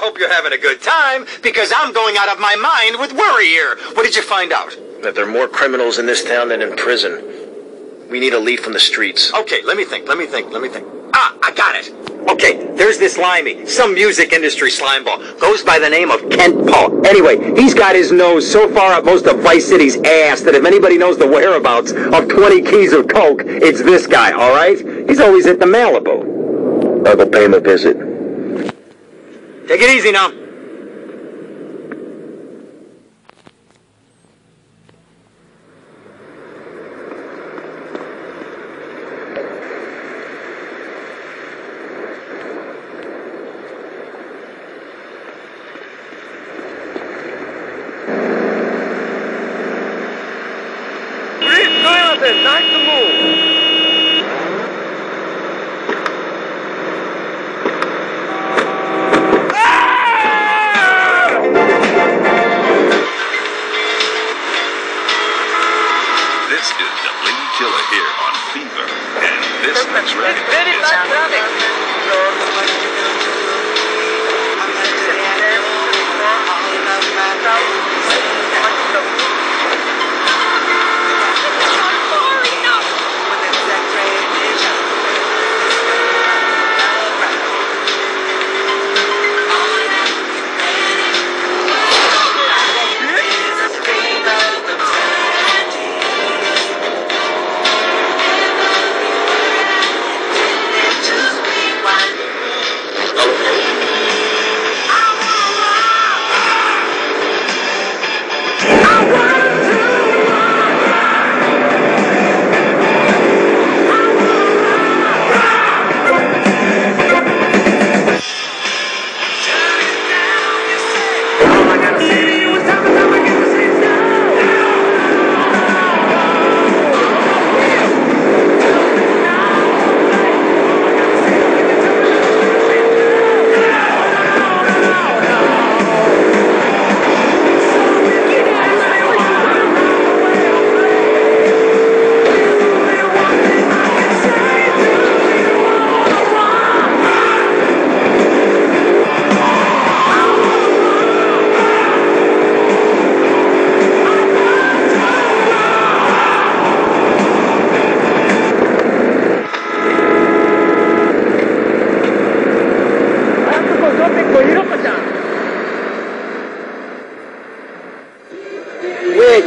hope you're having a good time, because I'm going out of my mind with worry here. What did you find out? That there are more criminals in this town than in prison. We need a lead from the streets. Okay, let me think, let me think, let me think. Ah, I got it. Okay, there's this limey, some music industry slimeball. Goes by the name of Kent Paul. Anyway, he's got his nose so far up most of Vice City's ass that if anybody knows the whereabouts of 20 keys of coke, it's this guy, all right? He's always at the Malibu. I'll go pay him a visit. Take it easy now. Not to move. This is the Lady Killer here on Fever, and this next record is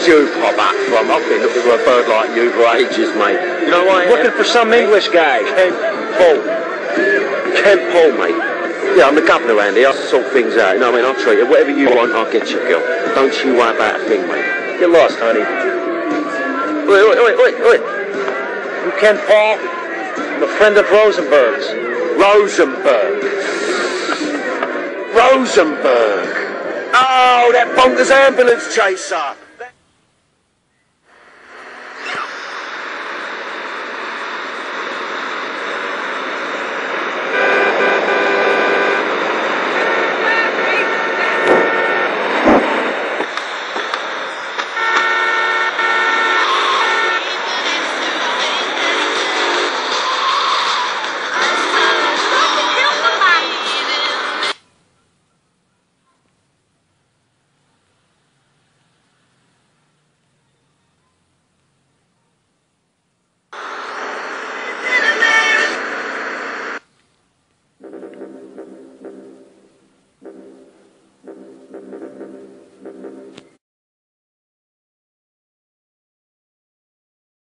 you pop up from? I've been looking for a bird like you for ages, mate. You know why? Looking for some English guy. Kent Paul. Kent Paul, mate. Yeah, I'm the governor here. I'll sort things out. You know what I mean? I'll treat you. Whatever you want, I'll get you, girl. Don't you worry about a thing, mate. You're lost, honey. Wait, wait, wait, wait, wait. You Kent Paul? I'm a friend of Rosenberg's. Rosenberg. Rosenberg. Oh, that bonkers ambulance chaser.